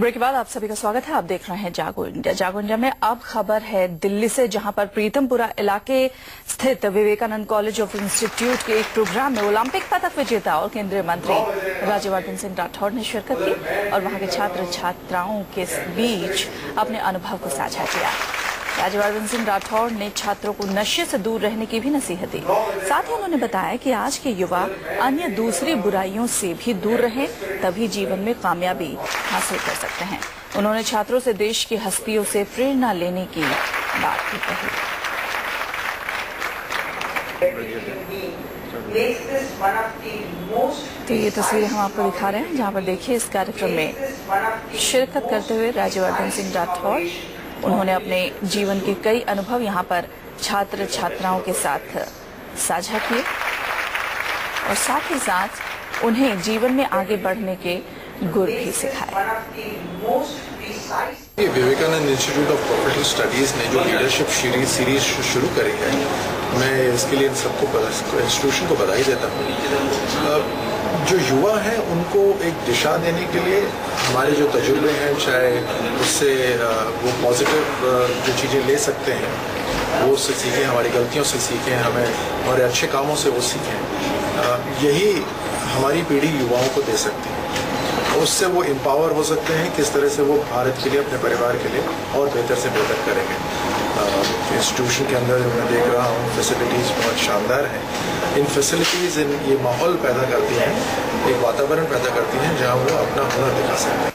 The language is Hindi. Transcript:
ब्रेक के बाद आप सभी का स्वागत है। आप देख रहे हैं जागो इंडिया। जागो इंडिया में अब खबर है दिल्ली से, जहाँ पर प्रीतमपुरा इलाके स्थित विवेकानंद कॉलेज ऑफ़ इंस्टीट्यूट के एक प्रोग्राम में ओलंपिक पदक विजेता और केंद्रीय मंत्री राज्यवर्धन सिंह राठौड़ ने शिरकत की और वहाँ के छात्र छात्राओं के बीच अपने अनुभव को साझा किया। राज्यवर्धन सिंह राठौड़ ने छात्रों को नशे से दूर रहने की भी नसीहत दी। साथ ही उन्होंने बताया कि आज के युवा अन्य दूसरी बुराइयों से भी दूर रहें, तभी जीवन में कामयाबी हासिल कर सकते हैं। उन्होंने छात्रों से देश की हस्तियों से प्रेरणा लेने की बात भी कही। तो ये तस्वीरें हम आपको दिखा रहे हैं, जहाँ पर देखिए इस कार्यक्रम में शिरकत करते हुए राज्यवर्धन सिंह राठौड़ उन्होंने अपने जीवन के कई अनुभव यहाँ पर छात्र छात्राओं के साथ साझा किए। और साथ ही साथ उन्हें जीवन में आगे बढ़ने के गुर भी सिखाए। Vivekananda Institute of Professional Studies ने जो लीडरशिप सीरीज़ शुरू करी है मैं इसके लिए सबको इंस्टीट्यूशन को बधाई देता हूँ। जो युवा है उनको एक दिशा देने के लिए हमारे जो तजुर्बे हैं, चाहे उससे वो पॉजिटिव जो चीज़ें ले सकते हैं, वो उससे सीखें, हमारी गलतियों से सीखें, हमें, हमारे अच्छे कामों से वो सीखें। यही हमारी पीढ़ी युवाओं को दे सकती है। उससे वो एम्पावर हो सकते हैं, किस तरह से वो भारत के लिए, अपने परिवार के लिए और बेहतर से बेहतर करेंगे। इंस्टीट्यूशन के अंदर जो मैं देख रहा हूँ फैसिलिटीज़ बहुत शानदार हैं। इन फैसिलिटीज़ इन ये माहौल पैदा करती हैं, एक वातावरण पैदा करती हैं जहाँ वो अपना हुनर दिखा सकते हैं।